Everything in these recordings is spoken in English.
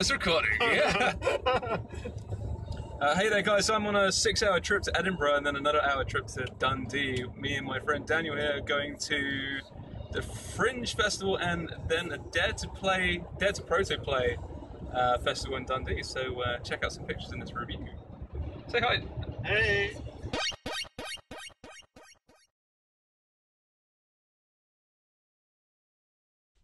It's recording. Yeah. uh, hey there, guys. I'm on a six-hour trip to Edinburgh and then another hour trip to Dundee. Me and my friend Daniel here are going to the Fringe Festival and then a Dare to Play, Dare to Proto Play uh, festival in Dundee. So uh, check out some pictures in this review. Say hi. Hey.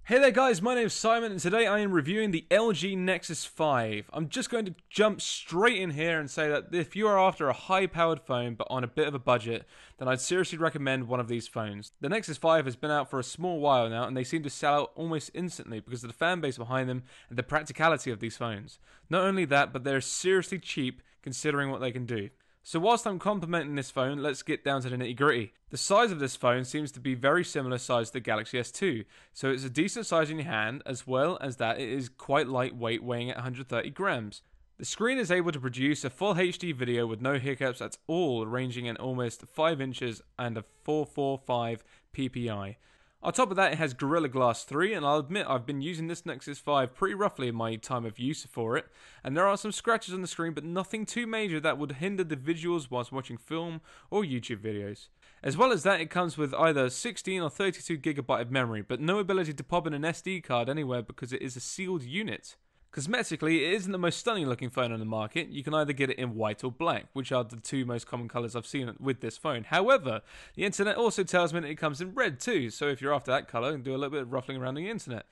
Hey there guys, my name is Simon and today I am reviewing the LG Nexus 5. I'm just going to jump straight in here and say that if you are after a high powered phone but on a bit of a budget, then I'd seriously recommend one of these phones. The Nexus 5 has been out for a small while now and they seem to sell out almost instantly because of the fan base behind them and the practicality of these phones. Not only that, but they're seriously cheap considering what they can do. So whilst I'm complimenting this phone, let's get down to the nitty gritty. The size of this phone seems to be very similar size to the Galaxy S2, so it's a decent size in your hand, as well as that it is quite lightweight, weighing at 130 grams. The screen is able to produce a full HD video with no hiccups at all, ranging in almost 5 inches and a 445 ppi. On top of that, it has Gorilla Glass 3, and I'll admit I've been using this Nexus 5 pretty roughly in my time of use for it, and there are some scratches on the screen, but nothing too major that would hinder the visuals whilst watching film or YouTube videos. As well as that, it comes with either 16 or 32 gigabyte of memory, but no ability to pop in an SD card anywhere because it is a sealed unit. Cosmetically, it isn't the most stunning looking phone on the market. You can either get it in white or black, which are the two most common colours I've seen with this phone. However, the internet also tells me that it comes in red too, so if you're after that colour, do a little bit of ruffling around the internet.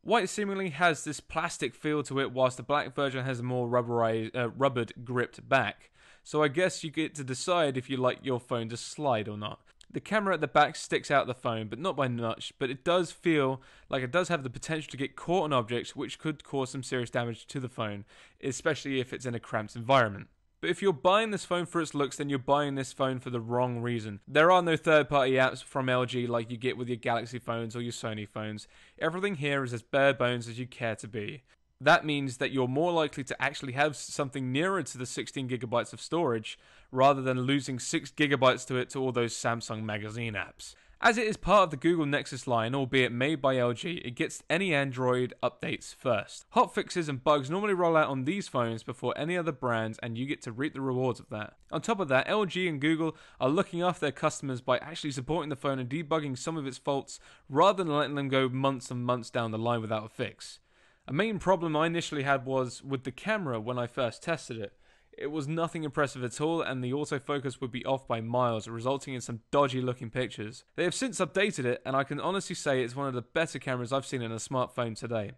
White seemingly has this plastic feel to it, whilst the black version has a more rubberized, uh, rubbered gripped back. So I guess you get to decide if you like your phone to slide or not. The camera at the back sticks out the phone, but not by much, but it does feel like it does have the potential to get caught on objects which could cause some serious damage to the phone, especially if it's in a cramped environment. But if you're buying this phone for its looks, then you're buying this phone for the wrong reason. There are no third party apps from LG like you get with your Galaxy phones or your Sony phones. Everything here is as bare bones as you care to be that means that you're more likely to actually have something nearer to the 16 gigabytes of storage rather than losing 6 gigabytes to it to all those Samsung magazine apps. As it is part of the Google Nexus line, albeit made by LG, it gets any Android updates first. Hotfixes and bugs normally roll out on these phones before any other brands, and you get to reap the rewards of that. On top of that, LG and Google are looking after their customers by actually supporting the phone and debugging some of its faults rather than letting them go months and months down the line without a fix. A main problem I initially had was with the camera when I first tested it. It was nothing impressive at all, and the autofocus would be off by miles, resulting in some dodgy looking pictures. They have since updated it, and I can honestly say it's one of the better cameras I've seen in a smartphone today.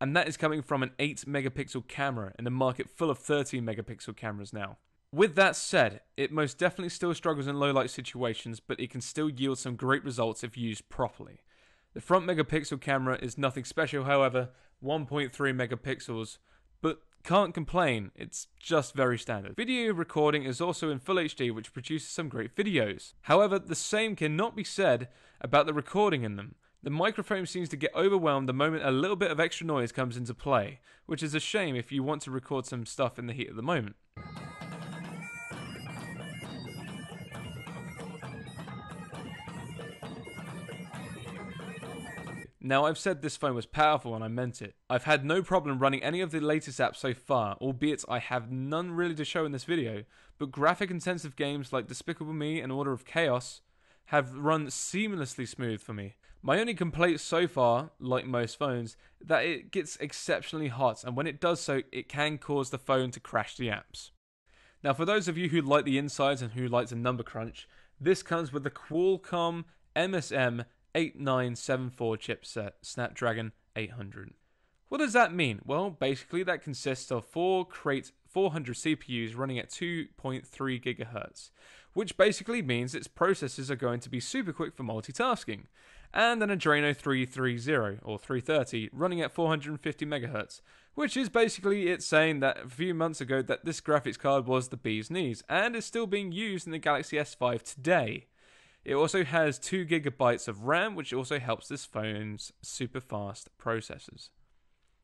And that is coming from an 8 megapixel camera in a market full of 13 megapixel cameras now. With that said, it most definitely still struggles in low light situations, but it can still yield some great results if used properly. The front megapixel camera is nothing special, however, 1.3 megapixels, but can't complain, it's just very standard. Video recording is also in Full HD, which produces some great videos. However, the same cannot be said about the recording in them. The microphone seems to get overwhelmed the moment a little bit of extra noise comes into play, which is a shame if you want to record some stuff in the heat of the moment. Now, I've said this phone was powerful and I meant it. I've had no problem running any of the latest apps so far, albeit I have none really to show in this video, but graphic intensive games like Despicable Me and Order of Chaos have run seamlessly smooth for me. My only complaint so far, like most phones, that it gets exceptionally hot and when it does so, it can cause the phone to crash the apps. Now, for those of you who like the insides and who like to number crunch, this comes with the Qualcomm MSM 8974 chipset, Snapdragon 800. What does that mean? Well, basically, that consists of four Krait 400 CPUs running at 2.3 GHz, which basically means its processors are going to be super quick for multitasking, and an Adreno 330 or 330 running at 450 MHz, which is basically it saying that a few months ago that this graphics card was the bee's knees and is still being used in the Galaxy S5 today. It also has 2 gigabytes of RAM, which also helps this phone's super fast processors.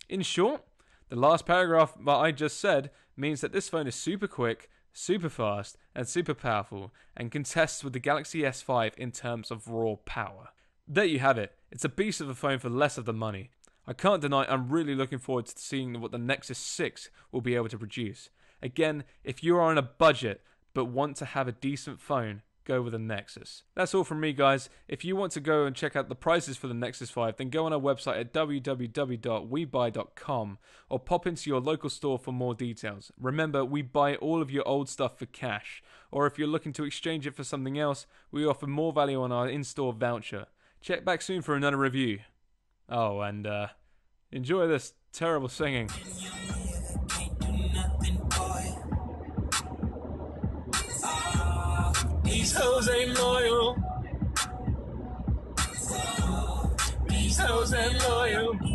In short, the last paragraph that I just said means that this phone is super quick, super fast, and super powerful, and contests with the Galaxy S5 in terms of raw power. There you have it. It's a beast of a phone for less of the money. I can't deny I'm really looking forward to seeing what the Nexus 6 will be able to produce. Again, if you are on a budget but want to have a decent phone, go with a Nexus. That's all from me, guys. If you want to go and check out the prices for the Nexus 5, then go on our website at www.webuy.com or pop into your local store for more details. Remember, we buy all of your old stuff for cash, or if you're looking to exchange it for something else, we offer more value on our in store voucher. Check back soon for another review. Oh, and uh, enjoy this terrible singing. These hoes ain't loyal. These hoes ain't loyal.